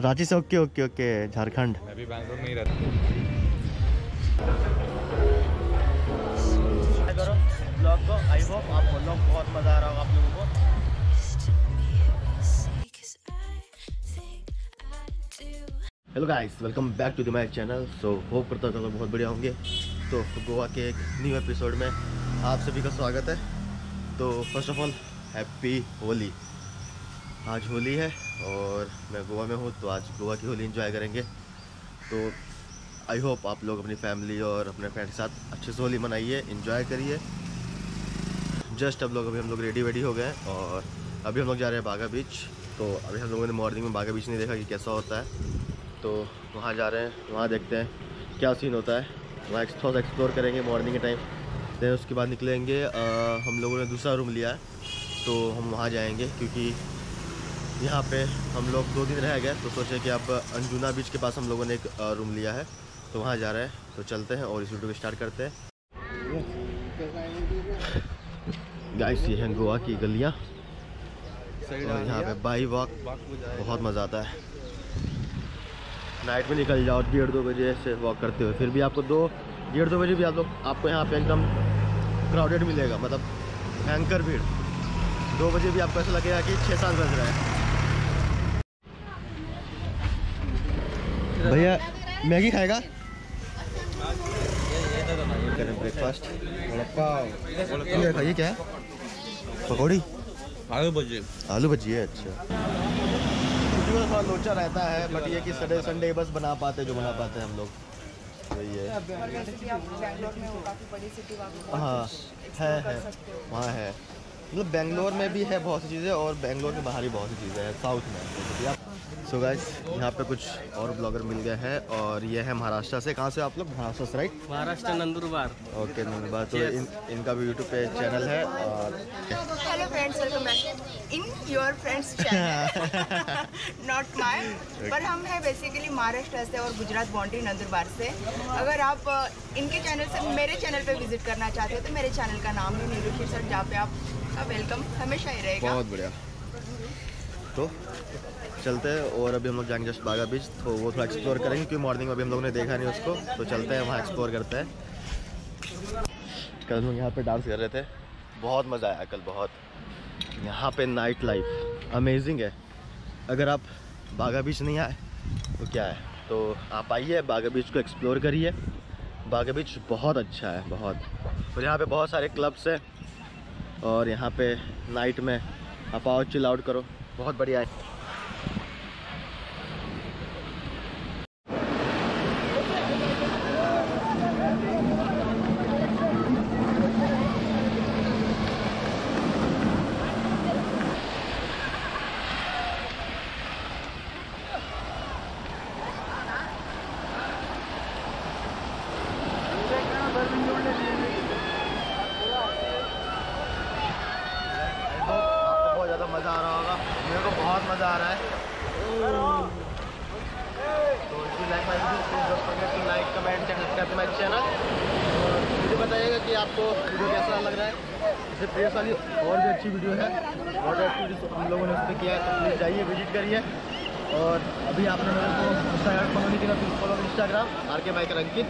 रांची से okay okay okay Jharkhand. मैं भी बैंगलोर में ही रहता हूँ। करो। ब्लॉग को आई होप आपको लोग बहुत मज़ा आ रहा होगा आप लोगों को। Hello guys welcome back to the my channel so hope करता हूँ बहुत बढ़िया होंगे। तो गोवा के एक न्यू एपिसोड में आप सभी का स्वागत है। तो first of all happy Holi. आज होली है। और मैं गोवा में हूँ तो आज गोवा की होली एंजॉय करेंगे। तो आई होप आप लोग अपनी फैमिली और अपने फ्रेंड के साथ अच्छे से होली मनाइए इन्जॉय करिए। जस्ट अब लोग अभी हम लोग रेडी वेडी हो गए और अभी हम लोग जा रहे हैं बागा बीच तो अभी हम लोगों ने मॉर्निंग में बागा बीच नहीं देखा कि कैसा होता है। तो वहाँ जा रहे हैं वहाँ देखते हैं क्या सीन होता है। वहाँ थोड़ा सा एक्सप्लोर करेंगे मॉर्निंग के टाइम देन उसके बाद निकलेंगे आ, हम लोगों ने दूसरा रूम लिया है तो हम वहाँ जाएँगे क्योंकि यहाँ पे हम लोग दो दिन रह गए तो सोचे कि अब अंजुना बीच के पास हम लोगों ने एक रूम लिया है तो वहाँ जा रहे हैं तो चलते हैं और इस वीडियो को स्टार्ट करते हैं। गाइस ये हैं गोवा की गलियाँ, और यहाँ पे बाई वॉक बहुत मज़ा आता है। नाइट में निकल जाओ, डेढ़ दो बजे से वॉक करते हुए, फिर भी आपको दो, डेढ़ दो बजे भी आप लोग, आपको यहाँ पे एकदम क्राउडेड मिलेगा मतलब भयंकर भीड़। दो बजे भी आपको ऐसा लगेगा कि छः सात बज रहा है। भैया मैगी खाएगा? करें ब्रेकफास्ट ये खाइए क्या? है पकौड़ी? आलू भजी आलू भजी है अच्छा थोड़ा लोचा रहता है बट ये कि संडे संडे बस बना पाते जो बना पाते हैं हम लोग। वही है। और वैसे भी आप बैंगलोर में हो काफ़ी बड़ी सिटी वहाँ हाँ है। है वहाँ है। मतलब बेंगलोर में भी है बहुत सी चीज़ें और बेंगलोर के बाहर ही बहुत सी चीज़ें हैं साउथ में। सो गाइस यहाँ पे कुछ और ब्लॉगर मिल गए हैं और ये है महाराष्ट्र से। कहाँ से आप लोग? महाराष्ट्र से right Maharashtra Nandurbar. Okay number तो इन, इनका भी यूट्यूब पे चैनल है और hello friends welcome back in your friends channel not my पर हम हैं बेसिकली महाराष्ट्र से और गुजरात बाउंड्री नंदुरबार से। अगर आप इनके चैनल से मेरे चैनल पे विज़िट करना चाहते हो तो मेरे चैनल का नाम है नीरू सर जहाँ पे आपका वेलकम हमेशा ही रहेगा। बहुत बढ़िया। तो चलते हैं और अभी हम लोग जाएँगे जस्ट बागा बीच। तो वो थोड़ा एक्सप्लोर करेंगे क्योंकि मॉर्निंग में अभी हम लोगों ने देखा नहीं उसको। तो चलते हैं, वहाँ एक्सप्लोर करते हैं। कल हम लोग यहाँ पे डांस कर रहे थे। बहुत मज़ा आया कल, बहुत। यहाँ पे नाइट लाइफ अमेजिंग है। अगर आप बागा बीच नहीं आए तो क्या है? तो आप आइए, बागा बीच को एक्सप्लोर करिए। बागा बीच बहुत अच्छा है, बहुत। और यहाँ पे बहुत सारे क्लब्स हैं। और यहाँ पे नाइट में आप आओ चिल आउट करो। बहुत बढ़िया है आपको बहुत ज़्यादा मज़ा आ रहा होगा मेरे को बहुत मज़ा आ रहा है तो if you like my video please don't forget to like comment and subscribe to my channel और मुझे बताइएगा कि आपको वीडियो कैसा लग रहा है? इससे प्रेस वाली और भी अच्छी वीडियो है। वाटर एक्टिविटीज़ हम लोगों ने उस पर किया है तो प्लीज़ जाइए विज़िट करिए। और अभी आपने मेरे को इंस्टाग्राम फॉलो नहीं किया follow Instagram R K biker Ankit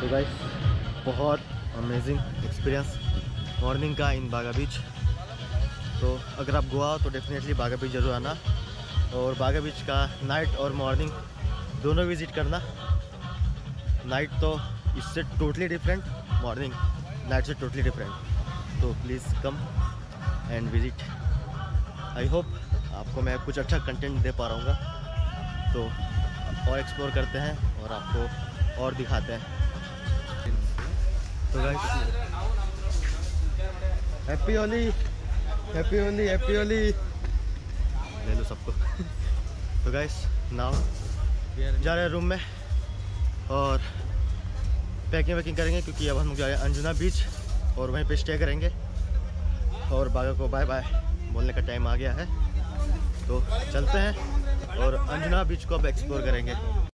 तो गाइस बहुत अमेजिंग एक्सपीरियंस मॉर्निंग का इन बागा बीच तो अगर आप गोवा हो तो डेफिनेटली बागा बीच ज़रूर आना। और बागा बीच का नाइट और मॉर्निंग दोनों विज़िट करना। नाइट तो इससे टोटली डिफरेंट मॉर्निंग नाइट से टोटली डिफरेंट तो please come and visit I hope आपको मैं कुछ अच्छा कंटेंट दे पा रहा तो और एक्सप्लोर करते हैं और आपको और दिखाते हैं। तो happy Holi happy Holi happy Holi ले लो सबको। तो गाइस नाउ जा रहे हैं रूम में और पैकिंग वैकिंग करेंगे क्योंकि अब हम जा रहे हैं अंजुना बीच और वहीं पे स्टे करेंगे। और बागा को बाय बाय बोलने का टाइम आ गया है। तो चलते हैं और अंजुना बीच को अब एक्सप्लोर करेंगे।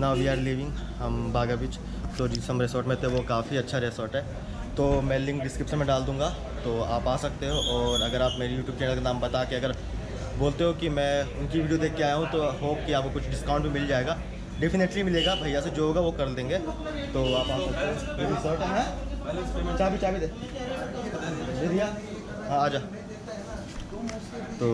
नाउ वी आर लिविंग, हम बागा बीच। तो जिस हम रिसोर्ट में थे, वो काफ़ी अच्छा रिसोर्ट है। तो मैं लिंक डिस्क्रिप्शन में डाल दूँगा तो आप आ सकते हो। और अगर आप मेरे यूट्यूब चैनल का नाम बता के अगर बोलते हो कि मैं उनकी वीडियो देख के आया हूँ तो होप कि आपको कुछ डिस्काउंट भी मिल जाएगा। डेफिनेटली मिलेगा, भैया से जो होगा वो कर देंगे। तो आप आ सकते हो। है चाबी चाबी दे दिया? हाँ आ जा। तो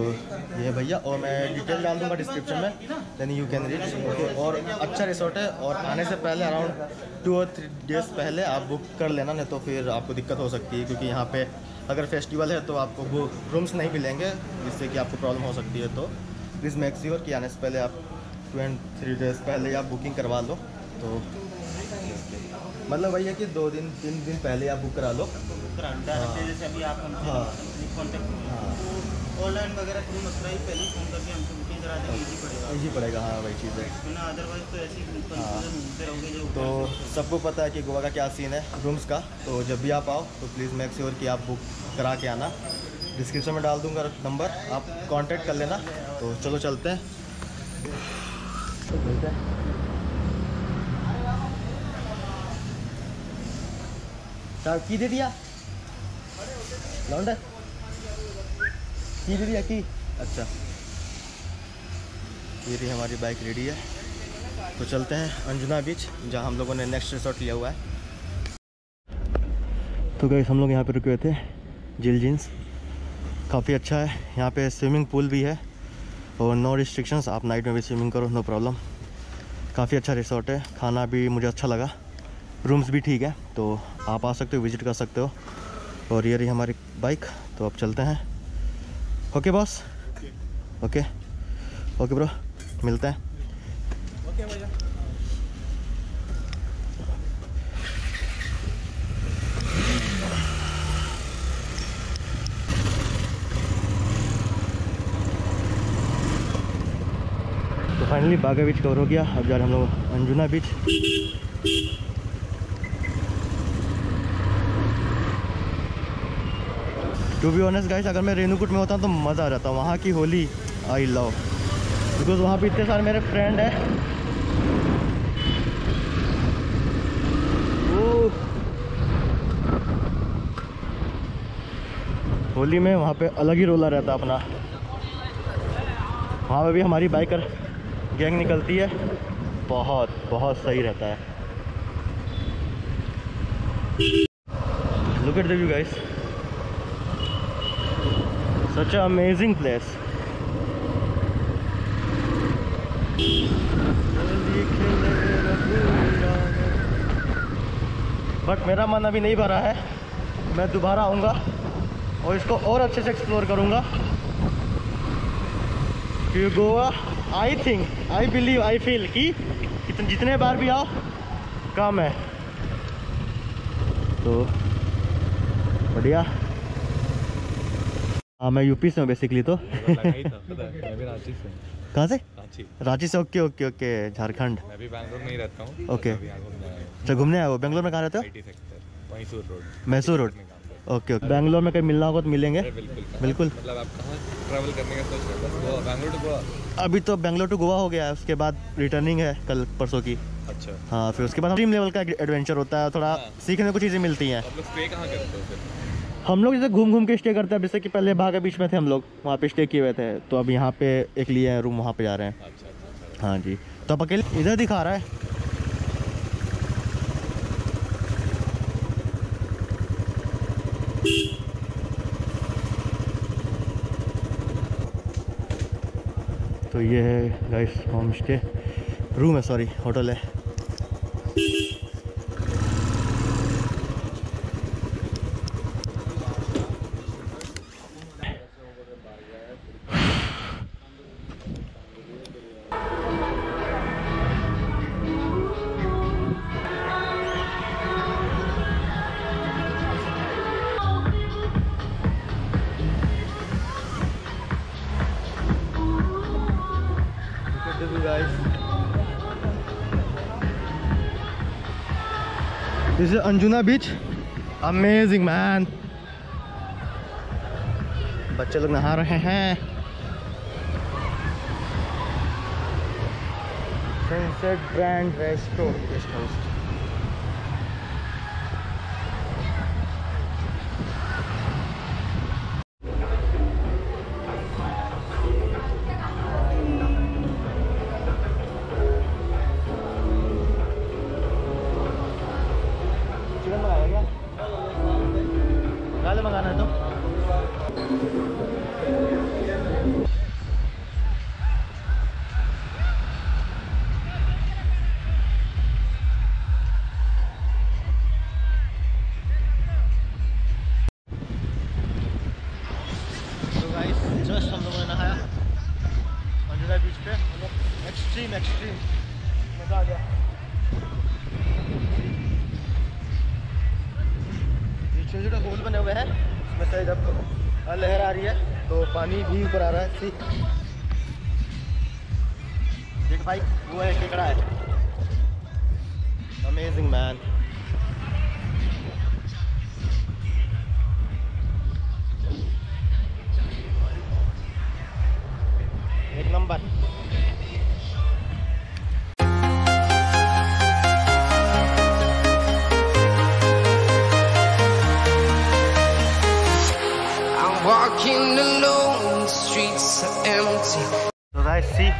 ये भैया और मैं डिटेल डाल दूँगा डिस्क्रिप्शन में then you can reach okay और अच्छा रिसोर्ट है और आने से पहले अराउंड टू और थ्री डेज़ पहले आप बुक कर लेना नहीं तो फिर आपको दिक्कत हो सकती है क्योंकि यहाँ पे अगर फेस्टिवल है तो आपको वो रूम्स नहीं मिलेंगे जिससे कि आपको प्रॉब्लम हो सकती है तो प्लीज़ मेक श्योर कि आने से पहले आप टू एंड थ्री डेज़ पहले आप बुकिंग करवा लो तो मतलब वही है कि दो दिन तीन दिन पहले आप बुक करा लो। डायरेक्ट जैसे अभी आप हाँ। कॉन्टेक्ट हाँ ऑनलाइन वगैरह थ्रू मसला ही पहले फ़ोन करके हमसे बुकिंग करा देंगे इजी पड़ेगा। हाँ वही चीज़ है। अदरवाइज़ तो ऐसे ही। कंफ्यूजन घूमते रहोगे जो तो सबको पता है कि गोवा का क्या सीन है रूम्स का। तो जब भी आप आओ तो प्लीज़ मेक श्योर कि आप बुक करा के आना। डिस्क्रिप्शन में डाल दूँगा नंबर आप कांटेक्ट कर लेना। तो चलो चलते हैं। तो चलते हैं की दे दिया? लौंडा। की दिया की अच्छा। ये रही हमारी बाइक रेडी है। तो चलते हैं अंजुना बीच जहाँ हम लोगों ने नेक्स्ट रिसोर्ट लिया हुआ है। तो गए हम लोग यहाँ पे रुके हुए थे जिल जींस काफ़ी अच्छा है। यहाँ पे स्विमिंग पूल भी है। और नो रिस्ट्रिक्शंस आप नाइट में भी स्विमिंग करो नो प्रॉब्लम काफ़ी अच्छा रिसोर्ट है। खाना भी मुझे अच्छा लगा। रूम्स भी ठीक है। तो आप आ सकते हो विज़िट कर सकते हो। और ये रही हमारी बाइक तो अब चलते हैं। Okay boss okay okay bro मिलते हैं. तो फाइनली बागा बीच कवर हो गया. अब जा रहे हम लोग Anjuna beach to be honest guys अगर मैं रेणुकूट में होता तो मज़ा आ जाता। वहाँ की होली आई लव बिकॉज़ वहाँ पे इतने सारे मेरे फ्रेंड हैं। होली में वहाँ पे अलग ही रोला रहता अपना। वहाँ पे भी हमारी बाइकर गैंग निकलती है। बहुत बहुत सही रहता है। Look at the view guys such a amazing place but मेरा मन अभी नहीं भरा है। मैं दोबारा आऊँगा और इसको और अच्छे से एक्सप्लोर करूँगा। क्योंकि Goa I think I believe I feel कि जितने बार भी आओ, कम है। तो बढ़िया। हाँ मैं यूपी से हूँ बेसिकली तो। ही है। हूँ। कहाँ से? रांची। से ओके ओके ओके झारखंड। मैं भी बैंगलोर में ही रहता हूँ। ओके। अभी घूमने आया हूँ। अच्छा घूमने आए हो? बेंगलोर में कहाँ रहते हो? मैसूर रोड मैसूर रोड में ओके ओके बेंगलोर में कहीं मिलना होगा तो मिलेंगे? बिल्कुल। मतलब आप कहाँ ट्रैवल करने का सोच रहे हो? बैंगलोर टू गोवा। अभी तो बैंगलोर टू गोवा हो गया है उसके बाद रिटर्निंग है कल परसों की। अच्छा। हाँ फिर उसके बाद ड्रीम लेवल का एडवेंचर होता है थोड़ा हाँ। सीखने को चीज़ें मिलती हैं। स्टे कहाँ करते हो हम लोग जैसे घूम घूम के स्टे करते हैं जैसे कि पहले बागा बीच में थे हम लोग वहाँ पे स्टे किए हुए थे तो अब यहाँ पे एक लिए हैं रूम वहाँ पे जा रहे हैं। अच्छा अच्छा अच्छा। हाँ जी तो अब अकेले इधर दिखा रहा है। तो ये है गाइस होम स्टे रूम है सॉरी होटल है। This is Anjuna Beach. Amazing, man. बच्चे लोग नहा रहे हैं sunset brand restaurant guest house पानी भी ऊपर आ रहा है। सी। देख भाई, वो है केकड़ा है। अमेजिंग मैन एक number. Walking alone, the streets are empty. So see.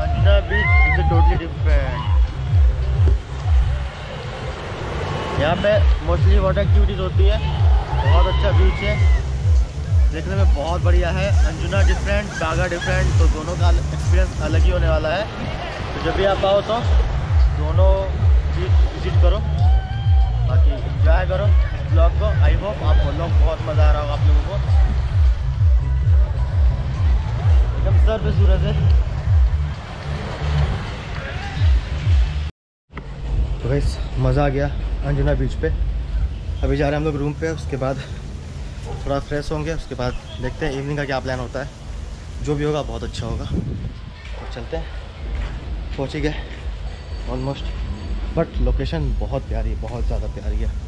Anjuna beach is totally different. यहाँ पे मोस्टली वाटर एक्टिविटीज़ होती है बहुत अच्छा बीच है देखने में बहुत बढ़िया है अंजुना डिफरेंट बागा डिफरेंट तो दोनों का एक्सपीरियंस अलग ही होने वाला है तो जब भी आप आओ तो दोनों बीच विज़िट करो बाकी इंजॉय करो ब्लॉग को आई होप आप लोग बहुत मज़ा आ रहा होगा आप लोगों को। एकदम सर पे सूरज है। तो गैस मज़ा आ गया अंजुना बीच पे। अभी जा रहे हैं हम लोग रूम पे, उसके बाद थोड़ा फ्रेश होंगे, उसके बाद देखते हैं इवनिंग का क्या प्लान होता है। जो भी होगा बहुत अच्छा होगा। तो चलते हैं। पहुँच ही गए। ऑलमोस्ट बट लोकेशन बहुत प्यारी है, बहुत ज़्यादा प्यारी है।